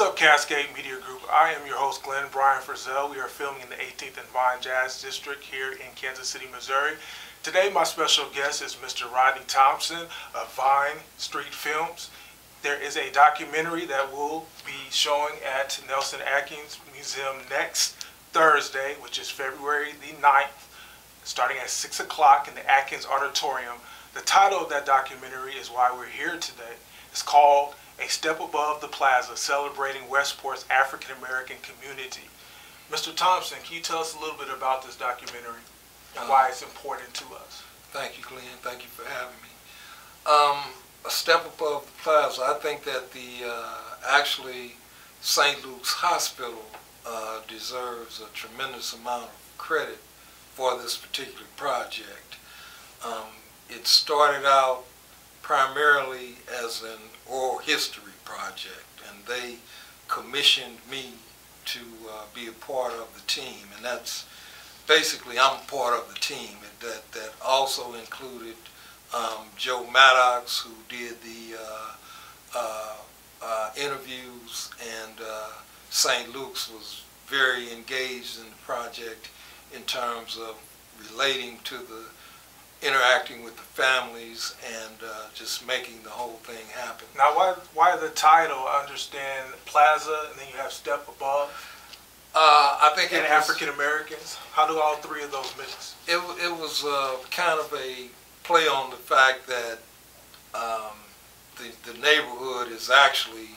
What's up, Cascade Media Group? I am your host, Glenn Brian Frizzell. We are filming in the 18th and Vine Jazz District here in Kansas City, Missouri. Today, my special guest is Mr. Rodney Thompson of Vine Street Films. There is a documentary that will be showing at Nelson Atkins Museum next Thursday, which is February the 9th, starting at 6 o'clock in the Atkins Auditorium. The title of that documentary is why we're here today. It's called A Step Above the Plaza, Celebrating Westport's African American Community. Mr. Thompson, can you tell us a little bit about this documentary and why it's important to us? Thank you, Glenn. Thank you for having me. Um, a step above the plaza. I think that the uh, actually St. Luke's Hospital uh, deserves a tremendous amount of credit for this particular project. Um, it started out primarily as an oral history project, and they commissioned me to uh, be a part of the team, and that's basically I'm part of the team that that also included um, Joe Maddox, who did the uh, uh, uh, interviews, and uh, St. Luke's was very engaged in the project in terms of relating to the interacting with the families and uh, just making the whole thing happen. Now, why, why the title, I understand Plaza, and then you have Step Above, Uh, I think and African Americans? How do all three of those mix? it, it was uh, kind of a play on the fact that um, the, the neighborhood is actually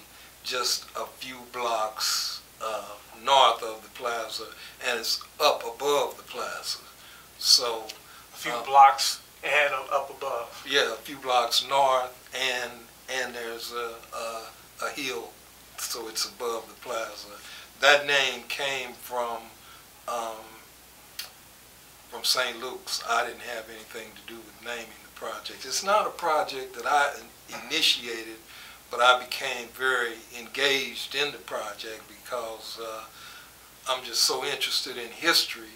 just a few blocks uh, north of the plaza and it's up above the plaza. So, A few Uh, blocks and up above. yeah, a few blocks north and and there's a, a, a hill, so it's above the plaza. That name came from um, from St. Luke's. I didn't have anything to do with naming the project. It's not a project that I initiated, but I became very engaged in the project because uh, I'm just so interested in history,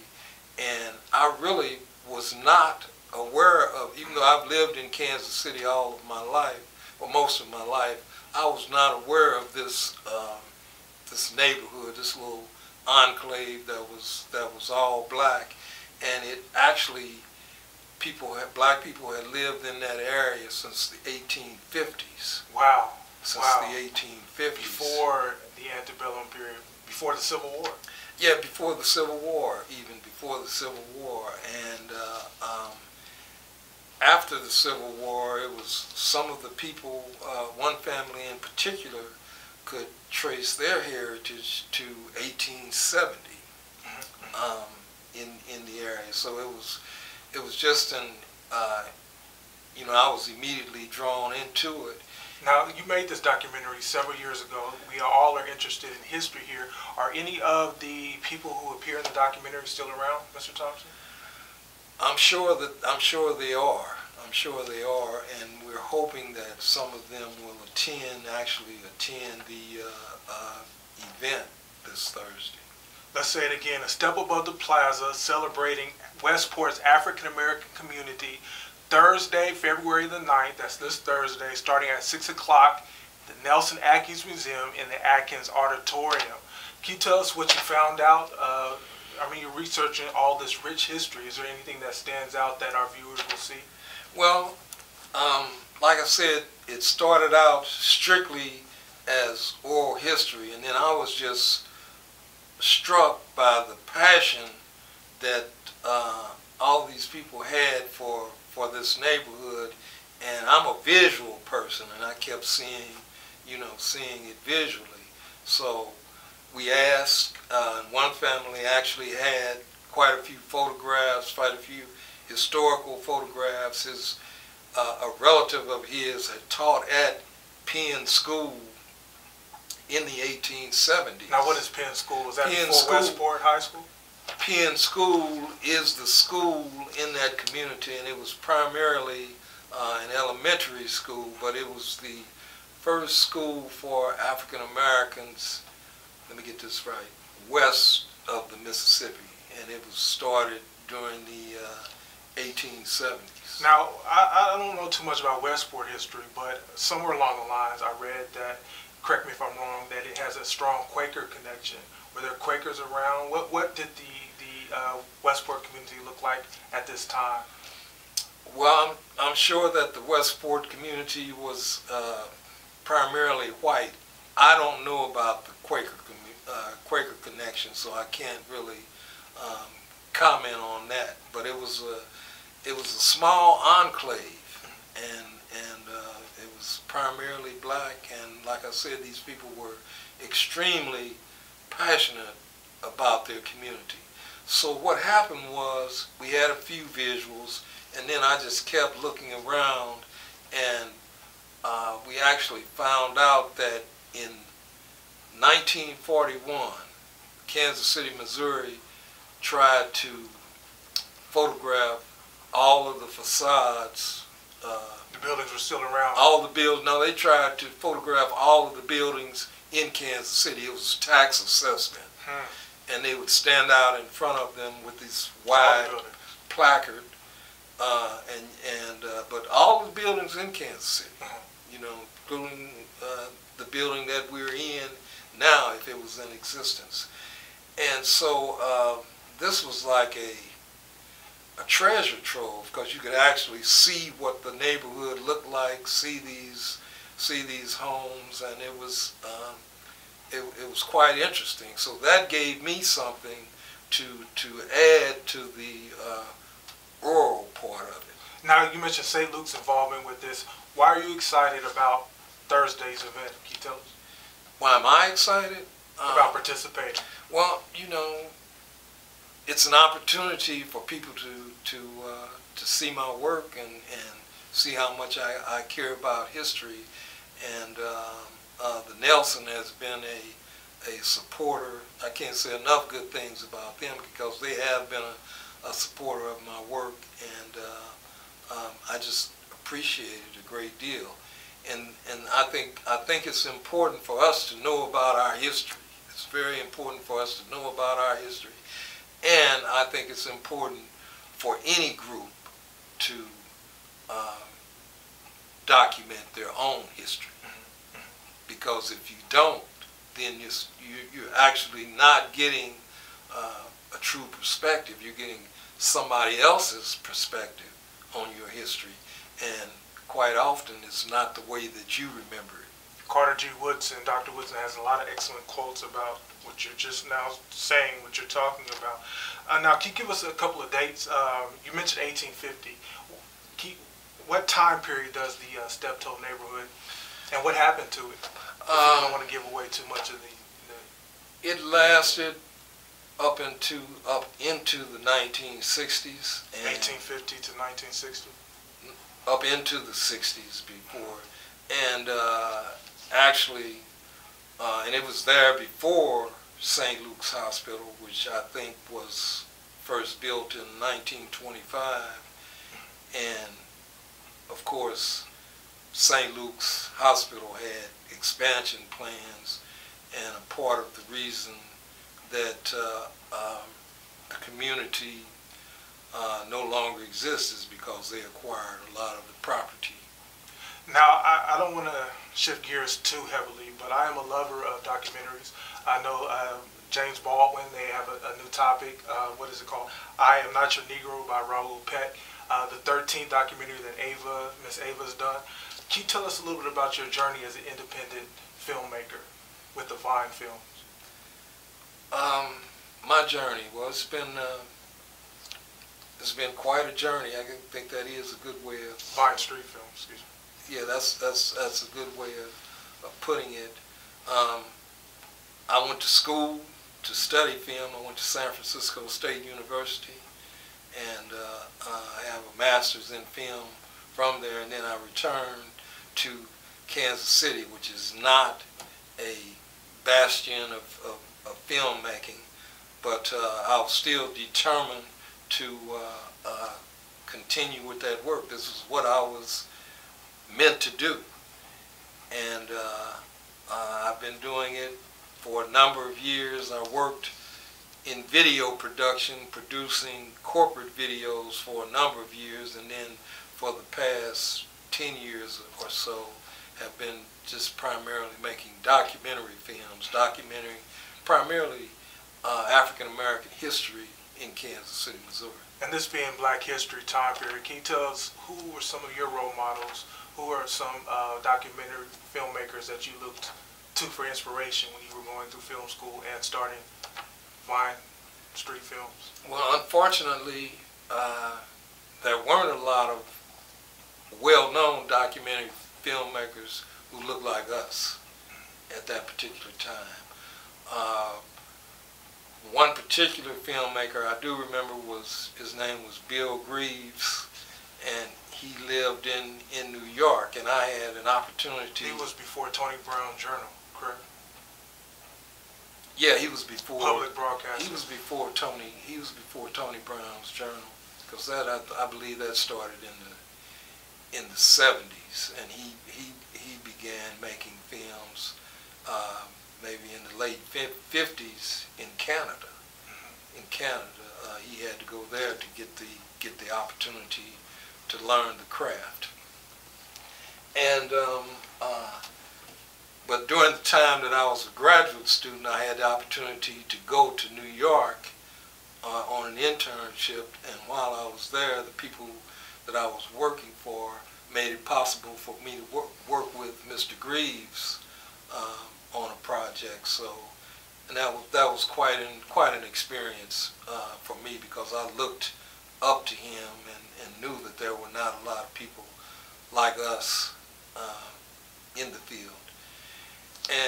and I really was not aware of, even though I've lived in Kansas City all of my life, or most of my life, I was not aware of this um, this neighborhood, this little enclave that was that was all black, and it actually people had black people had lived in that area since the 1850s, Wow. since Wow. the 1850s. Before the antebellum period, before the Civil War. Yeah, before the Civil War, even before the Civil War, and uh, um, after the Civil War, it was some of the people, uh, one family in particular, could trace their heritage to 1870 um, in in the area. So it was it was just an uh, you know I was immediately drawn into it. Now, you made this documentary several years ago. We all are interested in history here. Are any of the people who appear in the documentary still around, Mr. Thompson? I'm sure that I'm sure they are. I'm sure they are, and we're hoping that some of them will attend, actually attend the uh, uh, event this Thursday. Let's say it again, a step above the plaza celebrating Westport's African American community Thursday, February the 9th, that's this Thursday, starting at 6 o'clock, the Nelson Atkins Museum in the Atkins Auditorium. Can you tell us what you found out? Uh, I mean, you're researching all this rich history. Is there anything that stands out that our viewers will see? Well, um, like I said, it started out strictly as oral history, and then I was just struck by the passion that uh, all these people had for for this neighborhood. And I'm a visual person, and I kept seeing, you know, seeing it visually. So we asked. Uh, one family actually had quite a few photographs, quite a few historical photographs. His uh, a relative of his had taught at Penn School in the 1870s. Now, what is Penn School? Was that Penn School. Westport High School? Penn School is the school in that community, and it was primarily uh, an elementary school, but it was the first school for African Americans, let me get this right, west of the Mississippi, and it was started during the uh, 1870s. Now, I, I don't know too much about Westport history, but somewhere along the lines, I read that correct me if I'm wrong, that it has a strong Quaker connection. Were there Quakers around? What what did the the uh, Westport community look like at this time? Well, I'm, I'm sure that the Westport community was uh, primarily white. I don't know about the Quaker uh, Quaker connection, so I can't really um, comment on that. But it was a it was a small enclave, and and uh, it was primarily black. And like I said, these people were extremely passionate about their community. So what happened was we had a few visuals, and then I just kept looking around, and uh, we actually found out that in 1941, Kansas City, Missouri tried to photograph all of the facades. Uh, the buildings were still around. All the buildings. No, they tried to photograph all of the buildings in Kansas City. It was tax assessment. Hmm. And they would stand out in front of them with this wide placard. Uh, and and uh, but all the buildings in Kansas City, uh-huh. you know, including uh, the building that we're in now, if it was in existence. And so uh, this was like a a treasure trove because you could actually see what the neighborhood looked like, see these see these homes, and it was um, it, it was quite interesting. So that gave me something to to add to the uh, rural part of it. Now you mentioned St. Luke's involvement with this. Why are you excited about Thursday's event? Can you tell us? Why am I excited? About um, participating. Well, you know, it's an opportunity for people to to uh, to see my work and, and see how much I, I care about history. And um, uh, the Nelson has been a, a supporter. I can't say enough good things about them because they have been a, a supporter of my work, and uh, um, I just appreciate it a great deal. And and I think I think it's important for us to know about our history. It's very important for us to know about our history, and I think it's important for any group to uh, document their own history because if you don't, then you're, you're actually not getting uh, a true perspective. You're getting somebody else's perspective on your history, and quite often it's not the way that you remember it. Carter G. Woodson, Dr. Woodson has a lot of excellent quotes about what you're just now saying, what you're talking about. Uh, now, can you give us a couple of dates? Um, you mentioned 1850. what time period does the uh, Steptoe neighborhood and what happened to it? I don't want to give away too much of the. the it lasted up into up into the 1960s. 1850 to 1960. Up into the 60s before, and uh, actually, uh, and it was there before St. Luke's Hospital, which I think was first built in 1925, and of course St. Luke's Hospital had expansion plans, and a part of the reason that uh, um, the community uh, no longer exists is because they acquired a lot of the property. Now, I, I don't want to shift gears too heavily, but I am a lover of documentaries. I know uh, James Baldwin, they have a, a new topic. Uh, what is it called? I Am Not Your Negro by Raoul Peck. Uh, the 13th documentary that Ava, Miss Ava's done. Can you tell us a little bit about your journey as an independent filmmaker with the Vine Films? Um, my journey, well, it's been uh, it's been quite a journey. I think that is a good way of Vine Street Films. Excuse me. Yeah, that's that's that's a good way of, of putting it. Um, I went to school to study film. I went to San Francisco State University, and uh, I have a master's in film from there, and then I returned to Kansas City, which is not a bastion of, of, of filmmaking, but uh, I was still determined to uh, uh, continue with that work. This is what I was meant to do. And uh, I've been doing it for a number of years. I worked in video production, producing corporate videos for a number of years, and then for the past 10 years or so have been just primarily making documentary films, documenting primarily uh, African American history in Kansas City, Missouri. And this being Black History time period, can you tell us who were some of your role models? Who are some uh, documentary filmmakers that you looked to for inspiration when you were going through film school and starting Vine Street Films? Well, unfortunately, uh, there weren't a lot of well-known documentary filmmakers who looked like us at that particular time. Uh, one particular filmmaker I do remember was his name was Bill Greaves, and he lived in in New York, and I had an opportunity. He was before Tony Brown Journal, correct? Yeah, he was before Public broadcasting. He was before Tony. He was before Tony Brown's Journal, because that I, I believe that started in the in the '70s, and he he he began making films uh, maybe in the late '50s in Canada. In Canada, uh, he had to go there to get the get the opportunity to learn the craft. And um, uh, but during the time that I was a graduate student, I had the opportunity to go to New York uh, on an internship, and while I was there, the people that I was working for made it possible for me to work, work with Mr. Greaves um, on a project. So, and that was that was quite an quite an experience uh, for me because I looked up to him and, and knew that there were not a lot of people like us uh, in the field.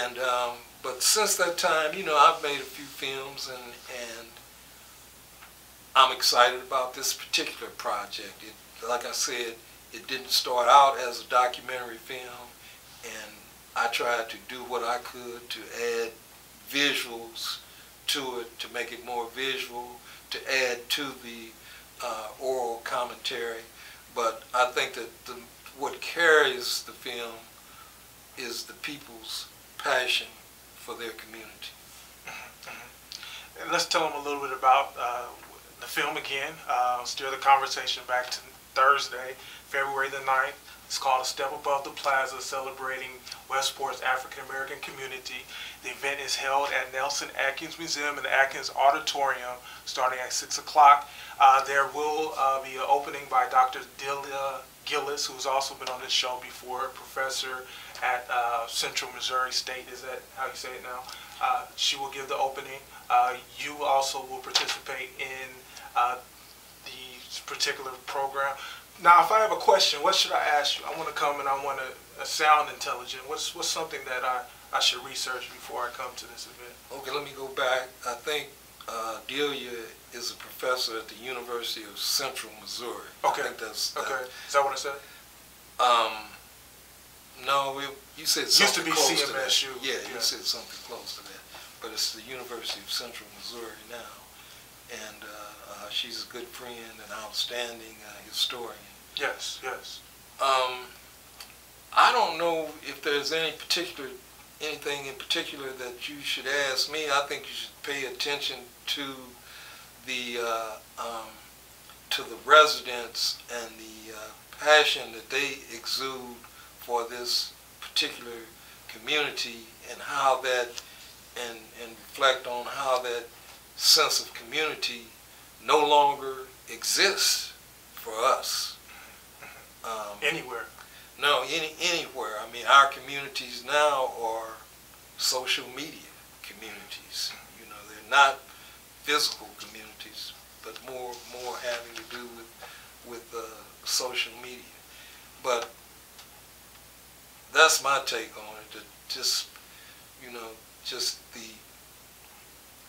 And um, but since that time, you know, I've made a few films and and I'm excited about this particular project. It, like I said, it didn't start out as a documentary film, and I tried to do what I could to add visuals to it, to make it more visual, to add to the uh, oral commentary. But I think that the, what carries the film is the people's passion for their community. And let's tell them a little bit about uh, the film again. Uh, steer the conversation back to Thursday, February the 9th. It's called A Step Above the Plaza, celebrating Westport's African American community. The event is held at Nelson Atkins Museum in the Atkins Auditorium starting at 6 o'clock. Uh, there will uh, be an opening by Dr. Delia Gillis, who's also been on this show before, professor at uh, Central Missouri State. Is that how you say it now? Uh, she will give the opening. Uh, you also will participate in uh, the particular program. Now, if I have a question, what should I ask you? I want to come and I want to uh, sound intelligent. What's what's something that I, I should research before I come to this event? Okay, let me go back. I think uh, Delia is a professor at the University of Central Missouri. Okay. I think that's that- Okay, is that what I said? Um, no, we, you said something Used to be close to that. CMSU, Yeah, yeah. you said something close to that. But it's the University of Central Missouri now, and uh, uh, she's a good friend and outstanding uh, historian. Yes, yes. Um, I don't know if there's any particular anything in particular that you should ask me. I think you should pay attention to the uh, um, to the residents and the uh, passion that they exude for this particular community and how that and and reflect on how that sense of community no longer exists for us. Um, Anywhere. no, any, anywhere. I mean, our communities now are social media communities. You know, they're not physical communities, but more more having to do with with uh, social media. But that's my take on it. That just you know, just the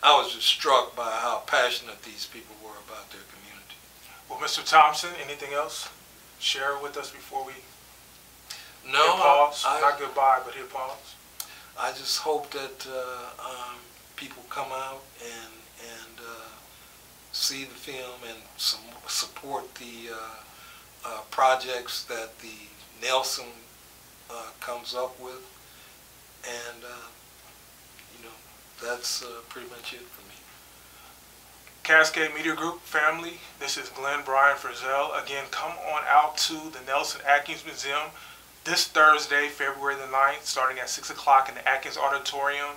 I was just struck by how passionate these people were about their community. Well, Mr. Thompson, anything else? Share with us before we No, pause. I, Not goodbye, but hit pause. I just hope that uh, um, people come out and and uh, see the film and some, support the uh, uh, projects that the Nelson uh, comes up with, and uh, you know that's uh, pretty much it for me. Cascade Media Group family, this is Glenn Bryan Frizzell. Again, come on out to the Nelson Atkins Museum this Thursday, February the 9th, starting at 6 o'clock in the Atkins Auditorium.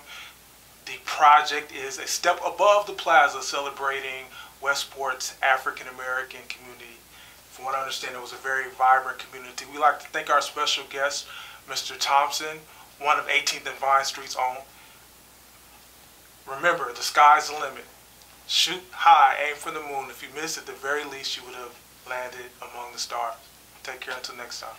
The project is a step above the plaza celebrating Westport's African American community. From what I understand, it was a very vibrant community. We'd like to thank our special guest, Mr. Thompson, one of 18th and Vine Street's own. Remember, the sky's the limit. Shoot high, aim for the moon. If you miss, at the very least, you would have landed among the stars. Take care until next time.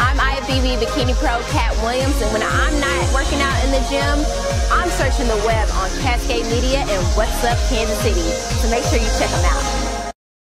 I'm IFBB Bikini Pro Katt Williams, and when I'm not working out in the gym, I'm searching the web on Cascade Media and What's Up Kansas City. So make sure you check them out.